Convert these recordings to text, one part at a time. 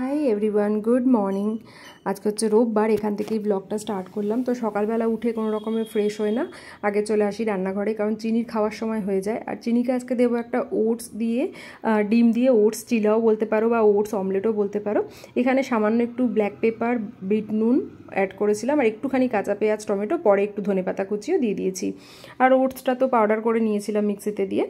Hi. Everyone good morning আজকে হচ্ছে রোববার, এখান থেকেই ব্লগটা স্টার্ট করলাম। তো সকালবেলা উঠে কোনো রকমের ফ্রেশ হয় না। আগে চলে আসি রান্নাঘরে, কারণ চিনির খাওয়ার সময় হয়ে যায়। আর চিনিকে আজকে দেবো একটা ওটস দিয়ে ডিম দিয়ে ওটস চিলাও বলতে পারো বা ওটস অমলেটও বলতে পারো। এখানে সামান্য একটু ব্ল্যাক পেপার বিট নুন অ্যাড করেছিলাম। আর একটুখানি কাঁচা পেঁয়াজ, টমেটো, পরে একটু ধনে পাতা কুচিও দিয়ে দিয়েছি। আর ওটসটা তো পাউডার করে নিয়েছিলাম মিক্সিতে দিয়ে।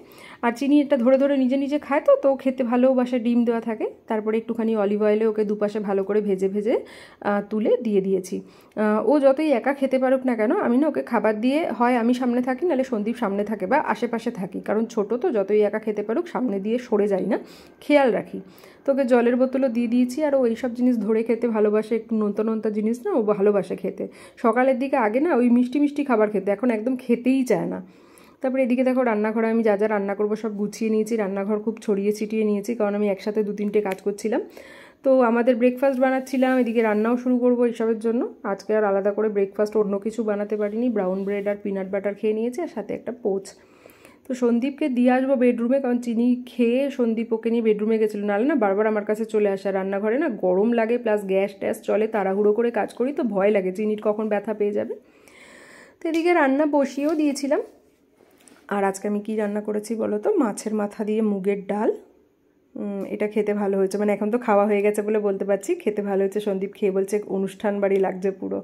আর চিনি এটা ধরে ধরে নিজে নিজে খায় তো তো খেতে ভালোবাসে ডিম দেওয়া থাকে। তারপরে একটুখানি অলিভ অয়েলে ওকে দুপাশে ভালো করে ভেজে ভেজে তুলে দিয়ে দিয়েছি। ও যতই একা খেতে পারুক না কেন, আমি না ওকে খাবার দিয়ে, হয় আমি সামনে থাকি, নাহলে সন্দীপ সামনে থাকে বা আশেপাশে থাকি। কারণ ছোট তো, যতই একা খেতে পারুক, সামনে দিয়ে সরে যাই না। খেয়াল রাখি। তোকে জলের বোতলও দিয়ে দিয়েছি, আর ও এইসব জিনিস ধরে খেতে ভালোবাসে, একটু নোনতা নোনতা জিনিস না, ও ভালোবাসে খেতে। সকালের দিকে আগে না ওই মিষ্টি মিষ্টি খাবার খেতে, এখন একদম খেতেই চায় না। তারপরে এদিকে দেখো রান্নাঘরে আমি যা যা রান্না করব সব গুছিয়ে নিয়েছি, রান্নাঘর খুব ছড়িয়ে ছিটিয়ে নিয়েছি, কারণ আমি একসাথে দু তিনটে কাজ করছিলাম। তো আমাদের ব্রেকফাস্ট বানাচ্ছিলাম, এদিকে রান্নাও শুরু করব এইসবের জন্য। আজকে আর আলাদা করে ব্রেকফাস্ট অন্য কিছু বানাতে পারিনি। ব্রাউন ব্রেড আর পিনাট বাটার খেয়ে নিয়েছি, আর সাথে একটা পোচ তো সন্দীপকে দিয়ে আসব বেডরুমে কারণ চিনি খেয়ে সন্দীপ ওকে নিয়ে বেডরুমে গেছিল। নাহলে না বারবার আমার কাছে চলে আসা রান্নাঘরে না গরম লাগে প্লাস গ্যাস ট্যাস চলে, তাড়াহুড়ো করে কাজ করি, তো ভয় লাগে চিনির কখন ব্যথা পেয়ে যাবে। তো এদিকে রান্না বসিয়েও দিয়েছিলাম। আর আজকে আমি কি রান্না করেছি বলো তো? মাছের মাথা দিয়ে মুগের ডাল। এটা খেতে ভালো হয়েছে। মানে এখন তো খাওয়া হয়ে গেছে বলে বলতে পারছি। খেতে ভালো হয়েছে। সন্দীপ খেয়ে বলছে, অনুষ্ঠান বাড়ি লাগছে পুরো।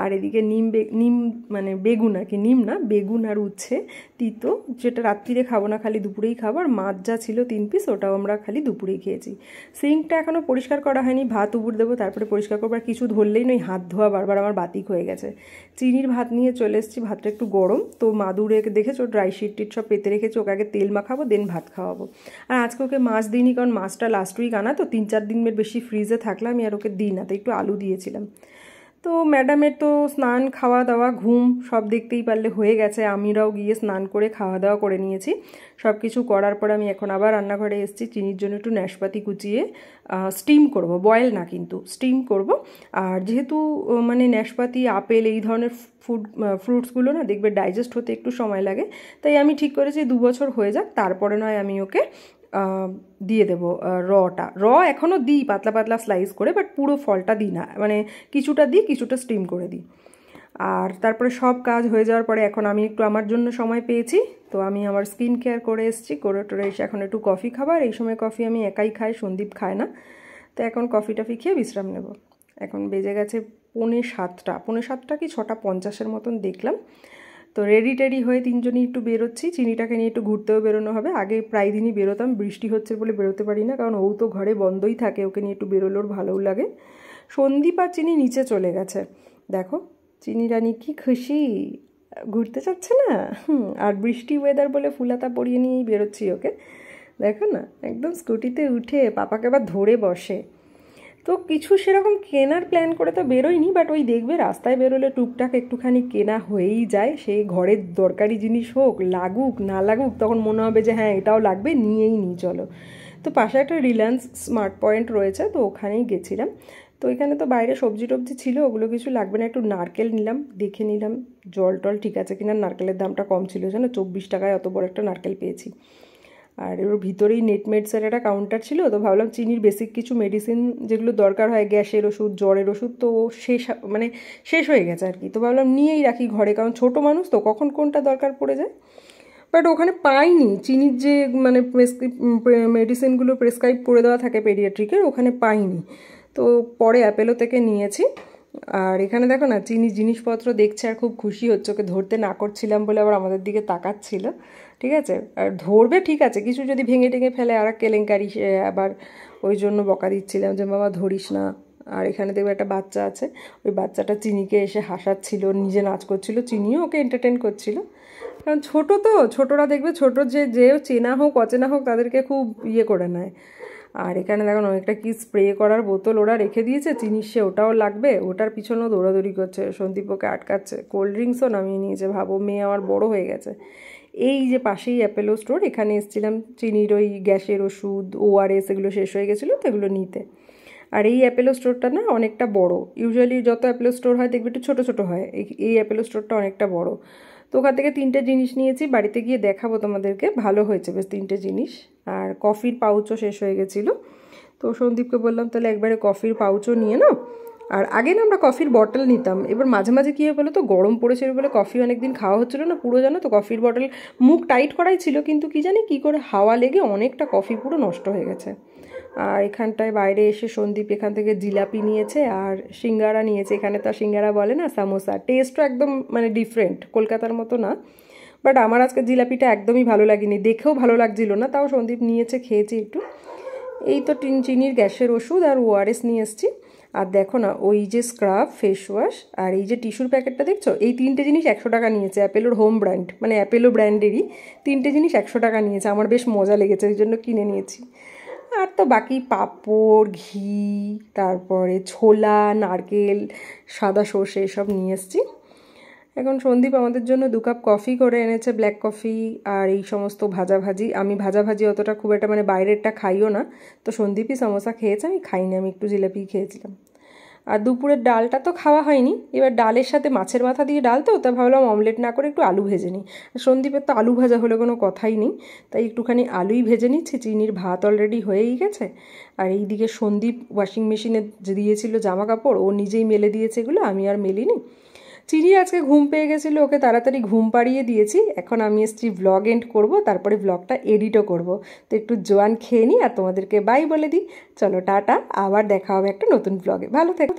আর এদিকে নিম নিম মানে বেগুন আর কি, নিম না, বেগুন আর উচ্ছে, তিতো। যেটা রাত্রিরে খাব না, খালি দুপুরেই খাব। আর মাছ যা ছিল তিন পিস ওটাও আমরা খালি দুপুরেই খেয়েছি। সিঙ্কটা এখনও পরিষ্কার করা হয়নি। ভাত উবুর দেবো, তারপরে পরিষ্কার করব। আর কিছু ধরলেই নয়, হাত ধোয়া বারবার আমার বাতিক হয়ে গেছে। চিনির ভাত নিয়ে চলে এসেছি। ভাতটা একটু গরম। তো মাদুরে দেখেছ? ড্রাই শিট টিট সব পেতে রেখেছি। ওকে আগে তেল মাখাবো, দেন ভাত খাওয়াবো। আর আজকে ওকে মাছ দিইনি কারণ মাছটা লাস্ট উইক আনা, তো তিন চার দিনের বেশি ফ্রিজে থাকলে আমি আর ওকে দিই না, তো একটু আলু দিয়েছিলাম। তো ম্যাডামের তো স্নান খাওয়া দাওয়া ঘুম সব দেখতেই পারলে হয়ে গেছে, আমিরাও গিয়ে স্নান করে খাওয়া দাওয়া করে নিয়েছি। সব কিছু করার পর আমি এখন আবার রান্নাঘরে এসেছি, চিনির জন্য একটু ন্যাশপাতি কুচিয়ে স্টিম করব বয়েল না কিন্তু স্টিম করব। আর যেহেতু মানে ন্যাশপাতি আপেল এই ধরনের ফুড ফ্রুটসগুলো না, দেখবে ডাইজেস্ট হতে একটু সময় লাগে, তাই আমি ঠিক করেছি দু বছর হয়ে যাক, তারপরে নয় আমি ওকে দিয়ে দেবো রটা র এখনও দিই, পাতলা পাতলা স্লাইস করে বাট পুরো ফলটা দিই না। মানে কিছুটা দিই, কিছুটা স্টিম করে দিই। আর তারপরে সব কাজ হয়ে যাওয়ার পরে এখন আমি একটু আমার জন্য সময় পেয়েছি, তো আমি আমার স্কিন কেয়ার করে এসেছি। করে টোরে এসে এখন একটু কফি খাবার। এই সময় কফি আমি একাই খাই, সন্দীপ খায় না। তো এখন কফি টফি খেয়ে বিশ্রাম নেব। এখন বেজে গেছে পৌনে সাতটা। পৌনে সাতটা কি ছটা পঞ্চাশের মতন দেখলাম। তো রেডি টেডি হয়ে তিনজনই একটু বেরোচ্ছি। চিনিটাকে নিয়ে একটু ঘুরতেও বেরোনো হবে। আগে প্রায় দিনই বেরোতাম। বৃষ্টি হচ্ছে বলে বেরোতে পারি না, কারণ ও তো ঘরে বন্ধই থাকে। ওকে নিয়ে একটু বেরোলোর ভালোও লাগে। সন্দীপ আর চিনি নিচে চলে গেছে। দেখো, চিনি রানী কি খুশি। ঘুরতে চাচ্ছে না? আর বৃষ্টি ওয়েদার বলে ফুলাতা পরিয়ে নিয়েই বেরোচ্ছি ওকে। দেখো না, একদম স্কুটিতে উঠে পাপাকে আবার ধরে বসে। তো কিছু সেরকম কেনার প্ল্যান করে তো বেরোয়নি বাট ওই দেখবে রাস্তায় বেরোলে টুকটাক একটুখানি কেনা হয়েই যায়। সে ঘরের দরকারি জিনিস হোক, লাগুক, না লাগুক, তখন মনে হবে যে হ্যাঁ এটাও লাগবে, নিয়েই নিই চলো। তো পাশে একটা রিলায়েন্স স্মার্ট পয়েন্ট রয়েছে, তো ওখানেই গেছিলাম। তো এখানে তো বাইরে সবজি টবজি ছিল, ওগুলো কিছু লাগবে না, একটু নারকেল নিলাম, দেখে নিলাম জল টল ঠিক আছে কিনা, নারকেলের দামটা কম ছিল, জানো, চব্বিশ টাকায় অত বড় একটা নারকেল পেয়েছি। আর ওর ভিতরেই নেটমেডসের একটা কাউন্টার ছিল, তো ভাবলাম চিনির বেসিক কিছু মেডিসিন যেগুলো দরকার হয়, গ্যাসের ওষুধ, জ্বরের ওষুধ, তো শেষ মানে শেষ হয়ে গেছে আর কি। তো ভাবলাম নিয়েই রাখি ঘরে, কারণ ছোটো মানুষ তো কখন কোনটা দরকার পড়ে যায়। বাট ওখানে পাইনি, চিনির যে মানে মেডিসিনগুলো প্রেসক্রাইব করে দেওয়া থাকে পেডিয়াট্রিকের ওখানে পাইনি। তো পরে অ্যাপেলো থেকে নিয়েছি। আর এখানে দেখো না চিনি জিনিসপত্র দেখছে আর খুব খুশি হচ্ছে, ওকে ধরতে না করছিলাম বলে আবার আমাদের দিকে তাকাচ্ছিল, ঠিক আছে? আর ধরবে ঠিক আছে, কিছু যদি ভেঙে টেঙে ফেলে, আর কেলেঙ্কারি আবার ওই জন্য বকা দিচ্ছিলাম যে বাবা ধরিস না। আর এখানে দেখবে একটা বাচ্চা আছে, ওই বাচ্চাটা চিনিকে এসে হাসাচ্ছিল, নিজে নাচ করছিল, চিনিও ওকে এন্টারটেন করছিল। কারণ ছোটো তো, ছোটরা দেখবে, ছোট যে যে চেনা হোক, অচেনা হোক, তাদেরকে খুব ইয়ে করে নেয়। আর এখানে দেখুন অনেকটা কি স্প্রে করার বোতল ওরা রেখে দিয়েছে চিনির সে ওটাও লাগবে, ওটার পিছনেও দৌড়াদৌড়ি করছে সন্দীপ ওকে আটকাচ্ছে কোল্ড ড্রিঙ্কসও নামিয়ে নিয়েছে, ভাবো মেয়ে আমার বড় হয়ে গেছে। এই যে পাশেই অ্যাপেলো স্টোর এখানে এসেছিলাম, চিনির ওই গ্যাসের ওষুধ ওআরএস এগুলো শেষ হয়ে গেছিল, তো নিতে। আর এই অ্যাপেলো স্টোরটা না অনেকটা বড় ইউজুয়ালি যত অ্যাপেলো স্টোর হয় দেখবে একটু ছোটো ছোটো হয়, এই অ্যাপেলো স্টোরটা অনেকটা বড়। তো ওখান থেকে তিনটে জিনিস নিয়েছি, বাড়িতে গিয়ে দেখাবো তোমাদেরকে, ভালো হয়েছে বেশ তিনটে জিনিস। আর কফির পাউচও শেষ হয়ে গেছিল। তো সন্দীপকে বললাম, তাহলে একবারে কফির পাউচও নিয়ে নাও। আর আগে না আমরা কফির বটল নিতাম, এবার মাঝে মাঝে কী হয় বলো তো, গরম পড়েছে বলে কফি অনেক দিন খাওয়া হচ্ছিল না পুরো জানো তো, কফির বটল মুখ টাইট করাই ছিল, কিন্তু কি জানি কী করে হাওয়া লেগে অনেকটা কফি পুরো নষ্ট হয়ে গেছে। আর এখানটায় বাইরে এসে সন্দীপ এখান থেকে জিলাপি নিয়েছে আর সিঙ্গারা নিয়েছে। এখানে তো সিঙ্গারা বলে না, সামোসা। টেস্টও একদম মানে ডিফারেন্ট কলকাতার মতো না। বাট আমার আজকে জিলাপিটা একদমই ভালো লাগেনি। দেখেও ভালো লাগছিল না, তাও সন্দীপ নিয়েছে, খেয়েছি একটু। এই তো টিন চিনির গ্যাসের ওষুধ আর ওআরএস নিয়ে এসেছি। আর দেখো না, ওই যে স্ক্রাব ফেস ওয়াশ আর এই যে টিস্যুর প্যাকেটটা দেখছ? এই তিনটে জিনিস একশো টাকা নিয়েছে, অ্যাপেলোর হোম ব্র্যান্ড মানে অ্যাপেলো ব্র্যান্ডেরই তিনটে জিনিস একশো টাকা নিয়েছে। আমার বেশ মজা লেগেছে ওই জন্য কিনে নিয়েছি। আর তো বাকি পাঁপড়, ঘি, তারপরে ছোলা, নারকেল, সাদা সর্ষে এসব নিয়ে এসেছি। এখন সন্দীপ আমাদের জন্য দু কাপ কফি করে এনেছে ব্ল্যাক কফি আর এই সমস্ত ভাজা ভাজি আমি ভাজা ভাজি অতটা খুব একটা মানে বাইরেরটা খাইও না। তো সন্দীপই সমোসা খেয়েছে, আমি খাইনি, আমি একটু জিলাপি খেয়েছিলাম। আর দুপুরের ডালটা তো খাওয়া হয়নি। এবার ডালের সাথে মাছের মাথা দিয়ে ডাল তো, তা ভাবলাম অমলেট না করে একটু আলু ভেজে নিই। সন্দীপের তো আলু ভাজা হলে কোনো কথাই নেই, তাই একটুখানি আলুই ভেজে নিচ্ছি। চিনির ভাত অলরেডি হয়েই গেছে। আর এইদিকে সন্দীপ ওয়াশিং মেশিনে দিয়েছিল জামা কাপড় ও নিজেই মেলে দিয়েছে এগুলো, আমি আর মেলিনি। চিনি আজকে ঘুম পেয়ে গেছিল, ওকে তাড়াতাড়ি ঘুম পাড়িয়ে দিয়েছি। এখন আমি এসছি ব্লগ এন্ড করব, তারপরে ব্লগটা এডিটও করব। তো একটু জোয়ান খেয়ে নিই আর তোমাদেরকে বাই বলে দিই। চলো টাটা, আবার দেখা হবে একটা নতুন ব্লগে ভালো থেকো।